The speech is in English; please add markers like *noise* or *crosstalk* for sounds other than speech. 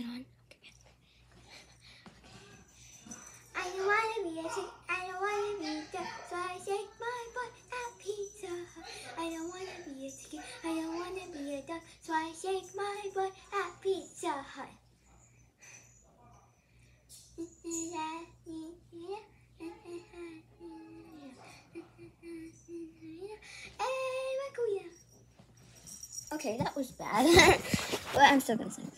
it on? Okay. I don't wanna be a chick, I don't wanna be a duck, so I shake my butt at Pizza I don't wanna be a chicken, I don't wanna be a duck, so I shake my butt at Pizza Hut. Okay, that was bad. *laughs* but I'm still gonna sing.